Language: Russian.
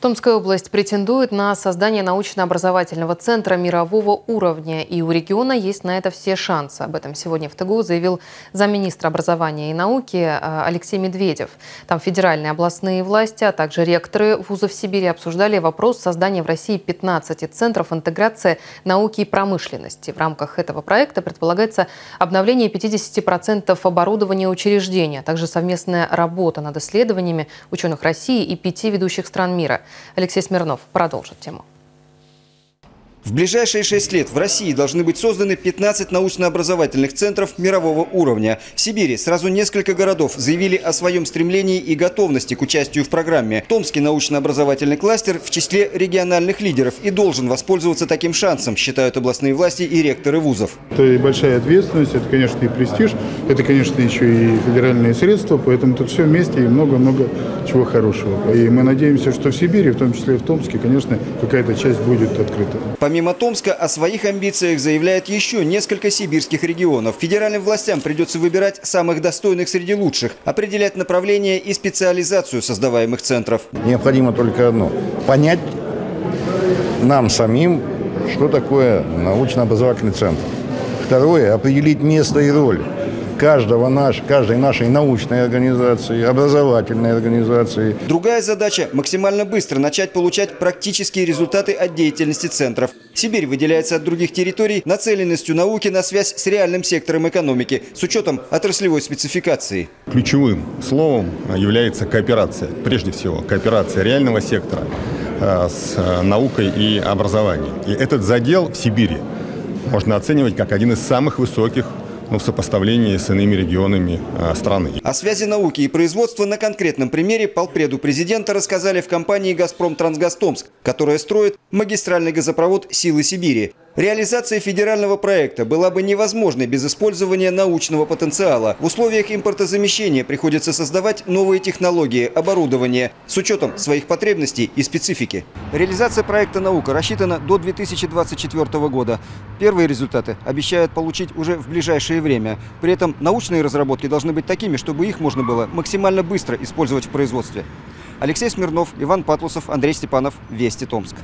Томская область претендует на создание научно-образовательного центра мирового уровня, и у региона есть на это все шансы. Об этом сегодня в ТГУ заявил замминистра образования и науки э, Алексей Медведев. Там федеральные областные власти, а также ректоры вузов Сибири обсуждали вопрос создания в России 15 центров интеграции науки и промышленности. В рамках этого проекта предполагается обновление 50% оборудования учреждения, а также совместная работа над исследованиями ученых России и пяти ведущих стран мира. Алексей Смирнов продолжит тему. В ближайшие шесть лет в России должны быть созданы 15 научно-образовательных центров мирового уровня. В Сибири сразу несколько городов заявили о своем стремлении и готовности к участию в программе. Томский научно-образовательный кластер в числе региональных лидеров и должен воспользоваться таким шансом, считают областные власти и ректоры вузов. Это и большая ответственность, это, конечно, и престиж, это, конечно, еще и федеральные средства, поэтому тут все вместе и много-много чего хорошего. И мы надеемся, что в Сибири, в том числе и в Томске, конечно, какая-то часть будет открыта. Помимо Томска, о своих амбициях заявляет еще несколько сибирских регионов. Федеральным властям придется выбирать самых достойных среди лучших, определять направление и специализацию создаваемых центров. Необходимо только одно – понять нам самим, что такое научно-образовательный центр. Второе – определить место и роль каждого наш, каждой нашей научной организации, образовательной организации. Другая задача – максимально быстро начать получать практические результаты от деятельности центров. Сибирь выделяется от других территорий нацеленностью науки на связь с реальным сектором экономики с учетом отраслевой спецификации. Ключевым словом является кооперация. Прежде всего, кооперация реального сектора э, с э, наукой и образованием. И этот задел в Сибири можно оценивать как один из самых высоких ну, в сопоставлении с иными регионами а, страны. О связи науки и производства на конкретном примере полпреду президента рассказали в компании «Газпром Трансгастомск», которая строит магистральный газопровод «Силы Сибири». Реализация федерального проекта была бы невозможной без использования научного потенциала. В условиях импортозамещения приходится создавать новые технологии, оборудование с учетом своих потребностей и специфики. Реализация проекта «Наука» рассчитана до 2024 года. Первые результаты обещают получить уже в ближайшее время. При этом научные разработки должны быть такими, чтобы их можно было максимально быстро использовать в производстве. Алексей Смирнов, Иван Патлусов, Андрей Степанов. Вести Томск.